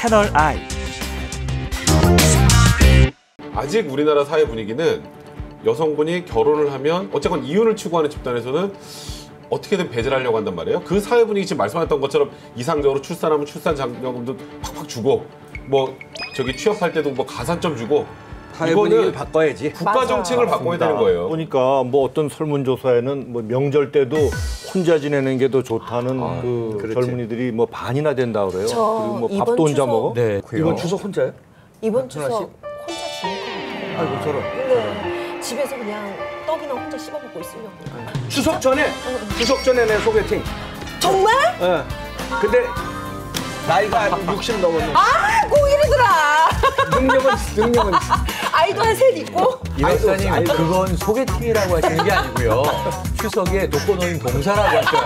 채널 I. 아직 우리나라 사회 분위기는 여성분이 결혼을 하면 어쨌건 이혼을 추구하는 집단에서는 어떻게든 배제를 하려고 한단 말이에요. 그 사회 분위기 지금 말씀하셨던 것처럼 이상적으로 출산하면 출산 장려금도 팍팍 주고 뭐 저기 취업할 때도 뭐 가산점 주고 사회 분위기를 바꿔야지. 국가. 정책을 바꿔야 되는 거예요. 보니까 뭐 어떤 설문조사에는 뭐 명절 때도 혼자 지내는 게 더 좋다는 그 그렇지. 젊은이들이 뭐 반이나 된다 그래요. 저 그리고 뭐 밥도 혼자 추석- 먹어. 네. 이번 추석 혼자요? 이번? 추석 혼자 지낼 것 같아요. 아이고 저런. 네. 집에서 그냥 떡이나 혼자 씹어 먹고 있으려고. 추석 전에 추석 전에 내 소개팅. 정말? 예. 근데 나이가 60 넘었는데 아, 고1이더라. 능력은 능력은 아이도 한 셋 있고. 이 박사님 아이고. 그건 소개팅이라고 하시는 게 아니고요. 추석에 독거노인 봉사라고 하셔야죠.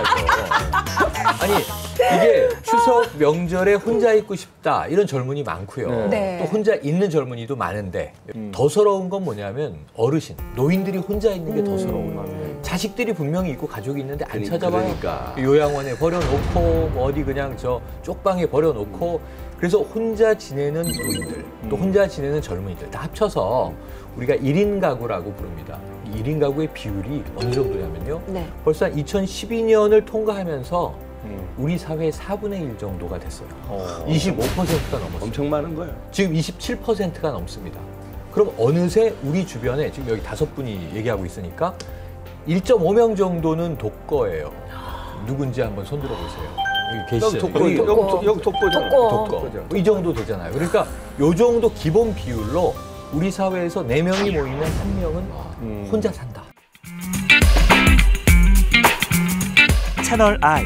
아니 이게 추석 명절에 혼자 있고 싶다 이런 젊은이 많고요. 네. 또 혼자 있는 젊은이도 많은데 더 서러운 건 뭐냐면 어르신 노인들이 혼자 있는 게더 서러워요. 자식들이 분명히 있고 가족이 있는데 안 찾아봐요. 그러니까. 요양원에 버려놓고 뭐 어디 그냥 저 쪽방에 버려놓고 그래서 혼자 지내는 노인들 또 혼자 지내는 젊은이들 다 합쳐서 우리가 일인 가구라고 부릅니다. 이 1인 가구의 비율이 어느 정도냐면요. 네. 벌써 한 2012년을 통과하면서 우리 사회의 4분의 1 정도가 됐어요. 25%가 넘었어요. 엄청 많은 거예요. 지금 27%가 넘습니다. 그럼 어느새 우리 주변에 지금 여기 다섯 분이 얘기하고 있으니까 1.5명 정도는 독거예요. 누군지 한번 손들어 보세요. 여기 계시죠? 독보 여기 여기 독- 여기 독보잖아. 독보. 독거. 이 정도 되잖아요. 그러니까 요 정도 기본 비율로 우리 사회에서 네명이 모이면 한명은 혼자 산다. 채널 I.